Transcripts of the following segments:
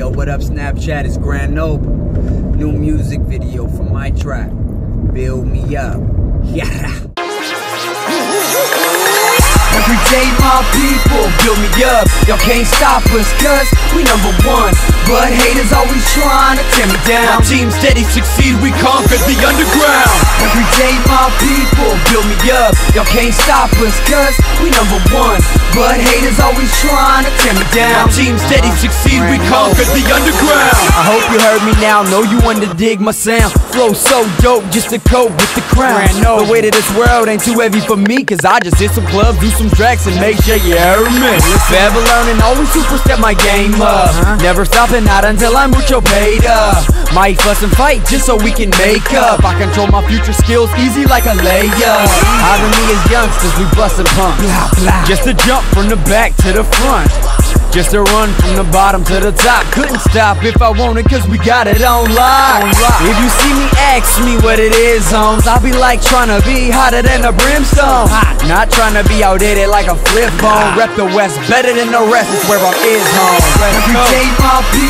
Yo, what up, Snapchat? It's Grand Noble. New music video for my track. Build me up. Yeah. Every day my people build me up Y'all can't stop us cause we number one But haters always trying to tear me down. Team steady succeed, we conquered the underground. Every day my people build me up. Y'all can't stop us cause we number one. But haters always trying to tear me down. Team steady succeed, we conquered the underground. I hope you heard me now, know you want to dig my sound. Flow so dope just to cope with the crown The weight of this world ain't too heavy for me Cause I just hit some clubs, do some tracks and make sure you hear me. Forever learning, always super step my game up. Uh-huh. Never stopping, not until I'm mucho paid up Might fuss and fight just so we can make up. I control my future skills easy like a layup me as youngsters, we bustin' pumps Just to jump from the back to the front. Just to run from the bottom to the top. Couldn't stop if I wanted cause we got it on lock. If you see me, ask me what it is, homes. I'll be like trying to be hotter than a brimstone. Not trying to be outdated like a flip phone. Rep the West better than the rest, is where I'm is home. Every day my people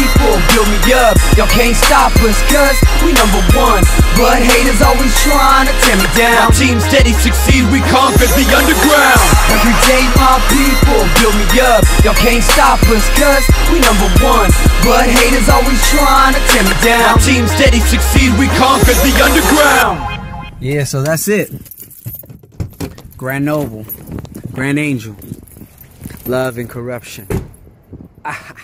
build me up. Y'all can't stop us cause we number one. But haters always trying to tear me down. Team steady succeed, we conquer the underground. Every day my people build me up. Y'all can't stop us cause we number one. But haters always trying to tear me down. Team steady succeed, we conquer the underground. Yeah, so that's it. Grand Noble Grand Angel Love and corruption ah,